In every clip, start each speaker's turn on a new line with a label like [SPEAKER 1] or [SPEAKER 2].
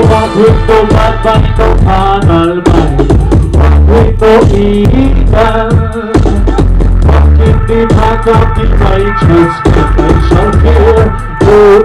[SPEAKER 1] walk with no bad but no carnal mind. Walk with no evil Walk in the path of the righteous I shall fear no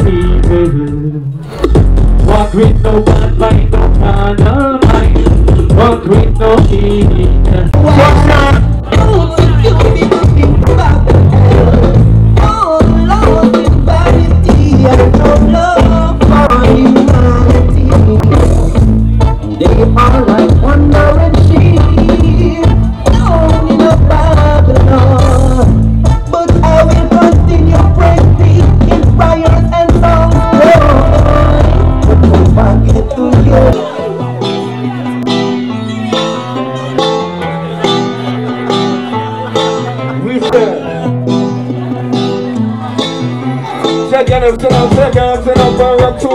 [SPEAKER 2] Second up, up, second up, up, power up to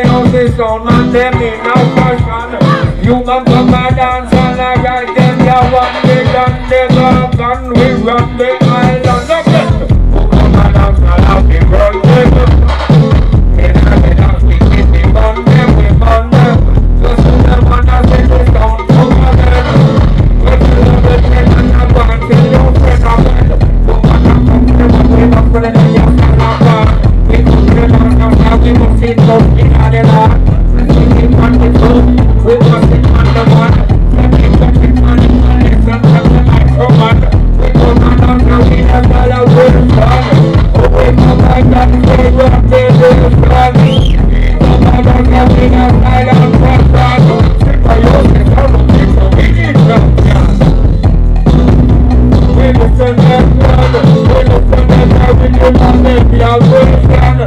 [SPEAKER 2] you this sound, man, them in no fashion Human come and dance and I got them, you go gun, we run the and the we keep the them, we them Just and I say, this sound, come on, them But you love it, they done, I want to, you up in the lot.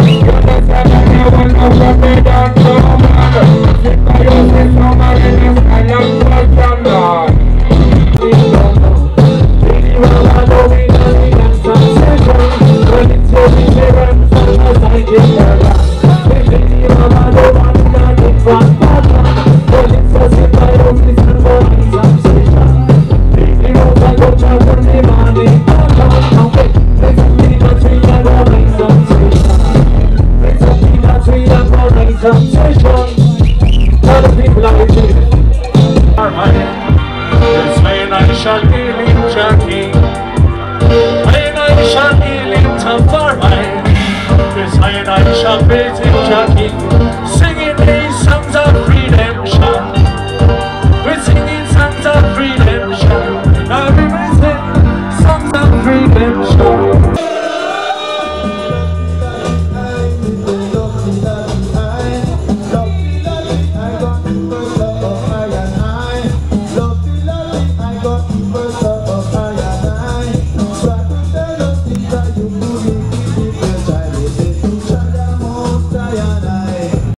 [SPEAKER 2] We. Oh. No one knows what they done so man. Sit by your sit
[SPEAKER 1] shall be in Tamfar